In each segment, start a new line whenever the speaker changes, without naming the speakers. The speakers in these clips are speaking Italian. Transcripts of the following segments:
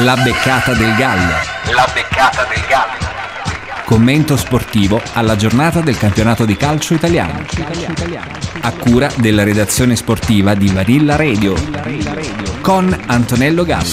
La beccata del gallo.
La beccata del gallo.
Commento sportivo alla giornata del campionato di calcio italiano. A cura della redazione sportiva di Varilla Radio. Con Antonello Gallo.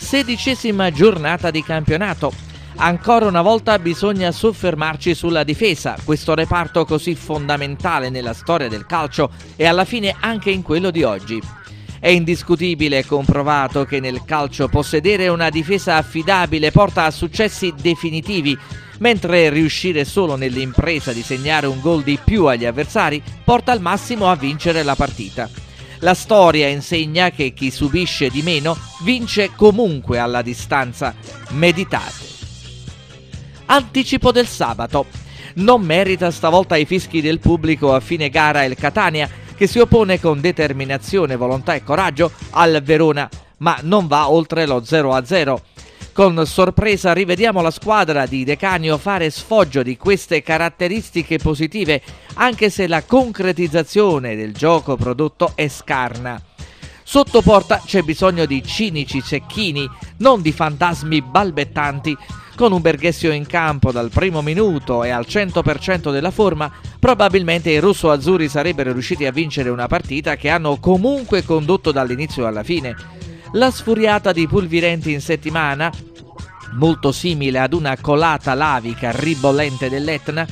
Sedicesima giornata di campionato. Ancora una volta bisogna soffermarci sulla difesa, questo reparto così fondamentale nella storia del calcio e alla fine anche in quello di oggi. È indiscutibile e comprovato che nel calcio possedere una difesa affidabile porta a successi definitivi, mentre riuscire solo nell'impresa di segnare un gol di più agli avversari porta al massimo a vincere la partita. La storia insegna che chi subisce di meno vince comunque alla distanza. Meditate. Anticipo del sabato. Non merita stavolta i fischi del pubblico a fine gara il Catania, che si oppone con determinazione, volontà e coraggio al Verona, ma non va oltre lo 0-0. Con sorpresa rivediamo la squadra di Decanio fare sfoggio di queste caratteristiche positive, anche se la concretizzazione del gioco prodotto è scarna. Sotto porta c'è bisogno di cinici cecchini, non di fantasmi balbettanti. Con un Berghessio in campo dal primo minuto e al 100% della forma, probabilmente i rosso-azzurri sarebbero riusciti a vincere una partita che hanno comunque condotto dall'inizio alla fine. La sfuriata di pulvirenti in settimana, molto simile ad una colata lavica ribollente dell'Etna,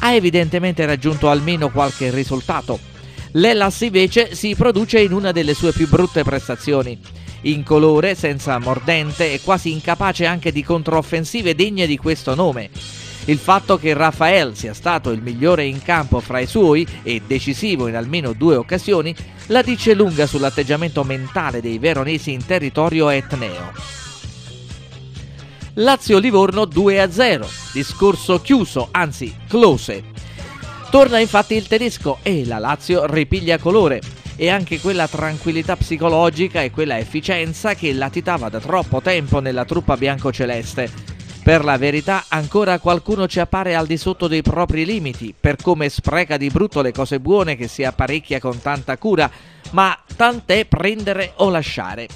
ha evidentemente raggiunto almeno qualche risultato. L'Ellas invece si produce in una delle sue più brutte prestazioni incolore, senza mordente e quasi incapace anche di controffensive degne di questo nome. Il fatto che Rafael sia stato il migliore in campo fra i suoi e decisivo in almeno due occasioni la dice lunga sull'atteggiamento mentale dei veronesi in territorio etneo. Lazio-Livorno 2-0, discorso chiuso, anzi close. Torna infatti il tedesco e la Lazio ripiglia colore e anche quella tranquillità psicologica e quella efficienza che latitava da troppo tempo nella truppa biancoceleste. Per la verità ancora qualcuno ci appare al di sotto dei propri limiti, per come spreca di brutto le cose buone che si apparecchia con tanta cura, ma tant'è prendere o lasciare.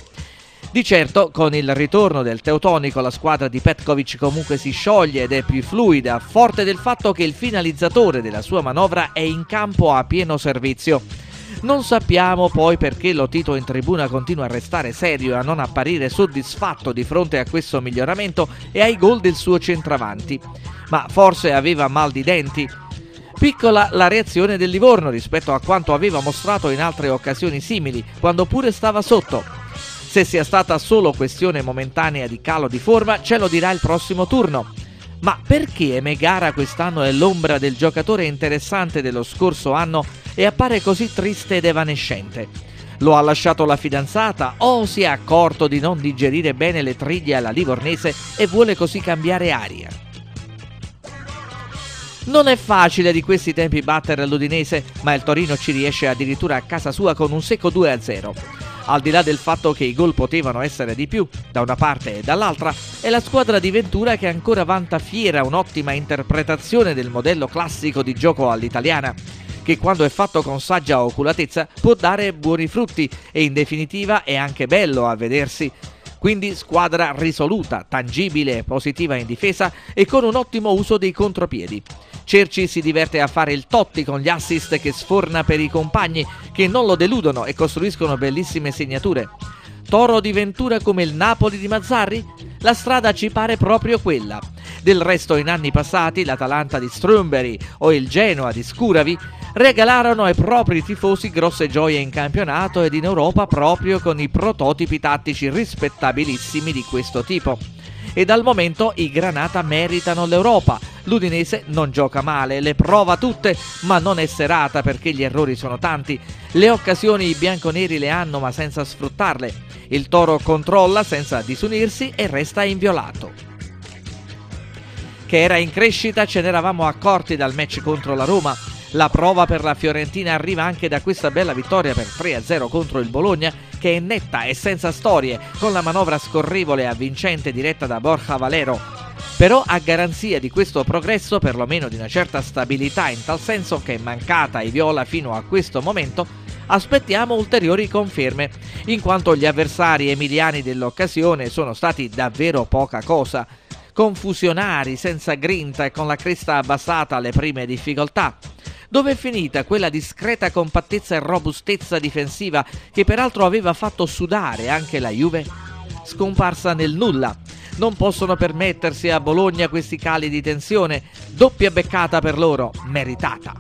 Di certo, con il ritorno del Teutonico, la squadra di Petkovic comunque si scioglie ed è più fluida, forte del fatto che il finalizzatore della sua manovra è in campo a pieno servizio. Non sappiamo poi perché Lotito in tribuna continua a restare serio e a non apparire soddisfatto di fronte a questo miglioramento e ai gol del suo centravanti. Ma forse aveva mal di denti? Piccola la reazione del Livorno rispetto a quanto aveva mostrato in altre occasioni simili, quando pure stava sotto. Se sia stata solo questione momentanea di calo di forma, ce lo dirà il prossimo turno. Ma perché Megara quest'anno è l'ombra del giocatore interessante dello scorso anno e appare così triste ed evanescente? Lo ha lasciato la fidanzata o si è accorto di non digerire bene le triglie alla livornese e vuole così cambiare aria? Non è facile di questi tempi battere l'Udinese, ma il Torino ci riesce addirittura a casa sua con un secco 2-0. Al di là del fatto che i gol potevano essere di più, da una parte e dall'altra, è la squadra di Ventura che ancora vanta fiera un'ottima interpretazione del modello classico di gioco all'italiana, che quando è fatto con saggia oculatezza può dare buoni frutti e in definitiva è anche bello a vedersi. Quindi squadra risoluta, tangibile positiva in difesa e con un ottimo uso dei contropiedi. Cerci si diverte a fare il Totti con gli assist che sforna per i compagni che non lo deludono e costruiscono bellissime segnature. Toro di Ventura come il Napoli di Mazzarri? La strada ci pare proprio quella. Del resto in anni passati l'Atalanta di Strumberry o il Genoa di Scuravi regalarono ai propri tifosi grosse gioie in campionato ed in Europa proprio con i prototipi tattici rispettabilissimi di questo tipo. E dal momento i Granata meritano l'Europa. L'Udinese non gioca male, le prova tutte, ma non è serata perché gli errori sono tanti. Le occasioni i bianconeri le hanno ma senza sfruttarle. Il Toro controlla senza disunirsi e resta inviolato. Che era in crescita ce ne eravamo accorti dal match contro la Roma. La prova per la Fiorentina arriva anche da questa bella vittoria per 3-0 contro il Bologna, che è netta e senza storie, con la manovra scorrevole e avvincente diretta da Borja Valero. Però a garanzia di questo progresso, perlomeno di una certa stabilità in tal senso che è mancata ai Viola fino a questo momento, Aspettiamo ulteriori conferme, in quanto gli avversari emiliani dell'occasione sono stati davvero poca cosa. Confusionari, senza grinta e con la cresta abbassata alle prime difficoltà. Dove è finita quella discreta compattezza e robustezza difensiva che peraltro aveva fatto sudare anche la Juve? Scomparsa nel nulla. Non possono permettersi a Bologna questi cali di tensione. Doppia beccata per loro, meritata.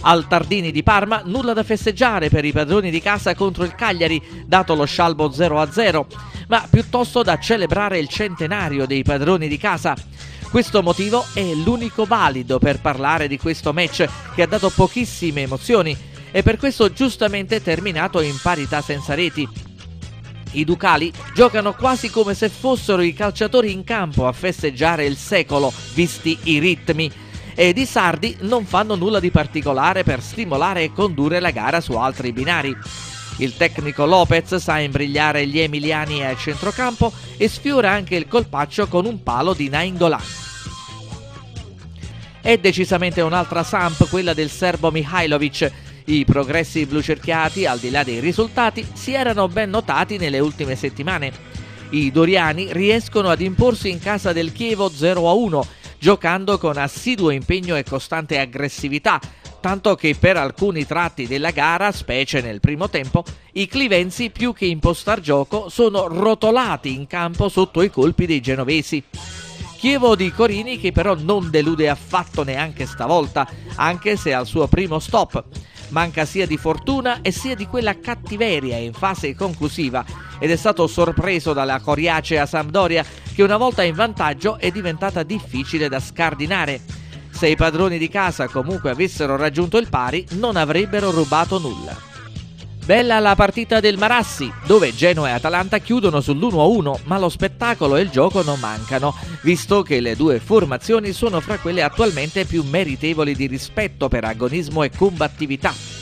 Al Tardini di Parma nulla da festeggiare per i padroni di casa contro il Cagliari, dato lo scialbo 0-0, ma piuttosto da celebrare il centenario dei padroni di casa. Questo motivo è l'unico valido per parlare di questo match che ha dato pochissime emozioni e per questo giustamente terminato in parità senza reti. I Ducali giocano quasi come se fossero i calciatori in campo a festeggiare il secolo, visti i ritmi ed i sardi non fanno nulla di particolare per stimolare e condurre la gara su altri binari. Il tecnico Lopez sa imbrigliare gli emiliani a centrocampo e sfiora anche il colpaccio con un palo di Nainggolan. È decisamente un'altra Samp quella del serbo Mihailovic. I progressi blucerchiati, al di là dei risultati, si erano ben notati nelle ultime settimane. I doriani riescono ad imporsi in casa del Chievo 0-1 giocando con assiduo impegno e costante aggressività, tanto che per alcuni tratti della gara, specie nel primo tempo, i clivenzi più che impostar gioco sono rotolati in campo sotto i colpi dei genovesi. Chievo di Corini che però non delude affatto neanche stavolta, anche se al suo primo stop. Manca sia di fortuna e sia di quella cattiveria in fase conclusiva ed è stato sorpreso dalla coriacea Sampdoria che una volta in vantaggio è diventata difficile da scardinare. Se i padroni di casa comunque avessero raggiunto il pari non avrebbero rubato nulla. Bella la partita del Marassi, dove Genoa e Atalanta chiudono sull'1-1, ma lo spettacolo e il gioco non mancano, visto che le due formazioni sono fra quelle attualmente più meritevoli di rispetto per agonismo e combattività.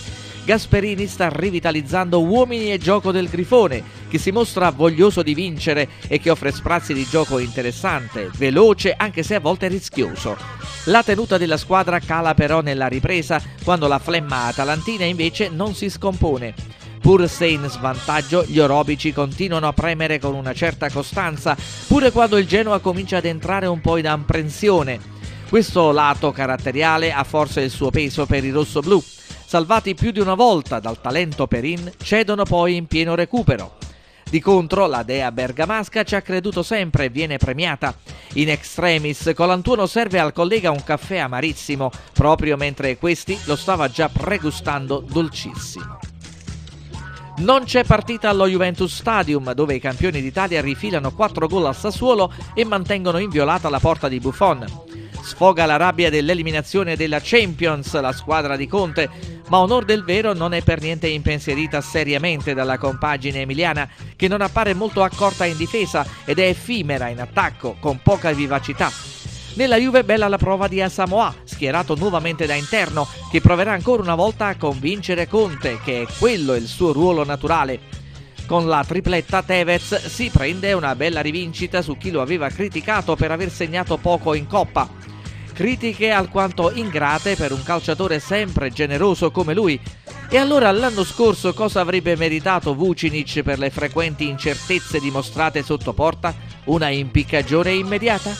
Gasperini sta rivitalizzando uomini e gioco del Grifone, che si mostra voglioso di vincere e che offre sprazzi di gioco interessante, veloce anche se a volte rischioso. La tenuta della squadra cala però nella ripresa, quando la flemma atalantina invece non si scompone. Pur se in svantaggio, gli orobici continuano a premere con una certa costanza, pure quando il Genoa comincia ad entrare un po' in apprensione. Questo lato caratteriale ha forse il suo peso per i rossoblù salvati più di una volta dal talento Perin, cedono poi in pieno recupero. Di contro, la dea bergamasca ci ha creduto sempre e viene premiata. In extremis, Colantuono serve al collega un caffè amarissimo, proprio mentre questi lo stava già pregustando dolcissimo. Non c'è partita allo Juventus Stadium, dove i campioni d'Italia rifilano 4 gol al Sassuolo e mantengono inviolata la porta di Buffon. Sfoga la rabbia dell'eliminazione della Champions, la squadra di Conte, ma onor del vero non è per niente impensierita seriamente dalla compagine emiliana, che non appare molto accorta in difesa ed è effimera in attacco, con poca vivacità. Nella Juve bella la prova di Asamoah, schierato nuovamente da interno, che proverà ancora una volta a convincere Conte, che è quello il suo ruolo naturale. Con la tripletta Tevez si prende una bella rivincita su chi lo aveva criticato per aver segnato poco in coppa critiche alquanto ingrate per un calciatore sempre generoso come lui. E allora l'anno scorso cosa avrebbe meritato Vucinic per le frequenti incertezze dimostrate sotto porta? Una impiccagione immediata?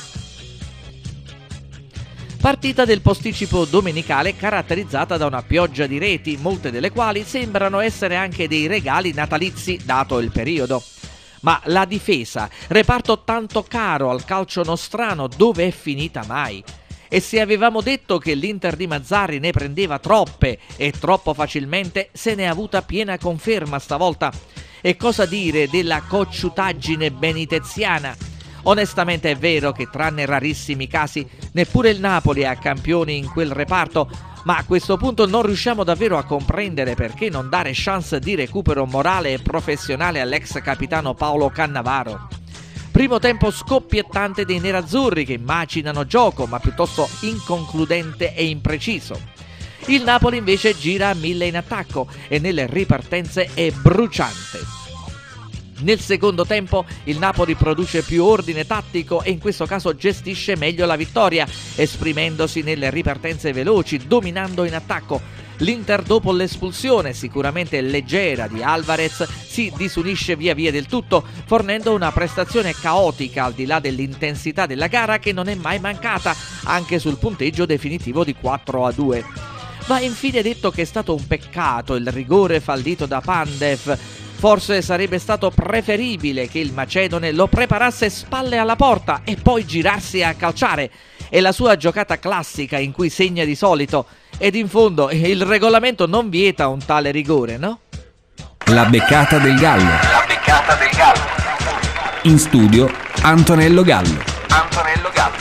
Partita del posticipo domenicale caratterizzata da una pioggia di reti, molte delle quali sembrano essere anche dei regali natalizi dato il periodo. Ma la difesa, reparto tanto caro al calcio nostrano, dove è finita mai? E se avevamo detto che l'Inter di Mazzari ne prendeva troppe e troppo facilmente, se ne è avuta piena conferma stavolta. E cosa dire della cocciutaggine beniteziana? Onestamente è vero che tranne rarissimi casi neppure il Napoli ha campioni in quel reparto, ma a questo punto non riusciamo davvero a comprendere perché non dare chance di recupero morale e professionale all'ex capitano Paolo Cannavaro. Primo tempo scoppiettante dei nerazzurri che macinano gioco, ma piuttosto inconcludente e impreciso. Il Napoli invece gira a mille in attacco e nelle ripartenze è bruciante. Nel secondo tempo il Napoli produce più ordine tattico e in questo caso gestisce meglio la vittoria, esprimendosi nelle ripartenze veloci, dominando in attacco L'Inter dopo l'espulsione sicuramente leggera di Alvarez si disunisce via via del tutto, fornendo una prestazione caotica al di là dell'intensità della gara che non è mai mancata, anche sul punteggio definitivo di 4 a 2. Va infine detto che è stato un peccato il rigore fallito da Pandev Forse sarebbe stato preferibile che il Macedone lo preparasse spalle alla porta e poi girarsi a calciare. È la sua giocata classica in cui segna di solito. Ed in fondo il regolamento non vieta un tale rigore, no?
La beccata del Gallo.
La beccata del Gallo.
In studio Antonello Gallo.
Antonello Gallo.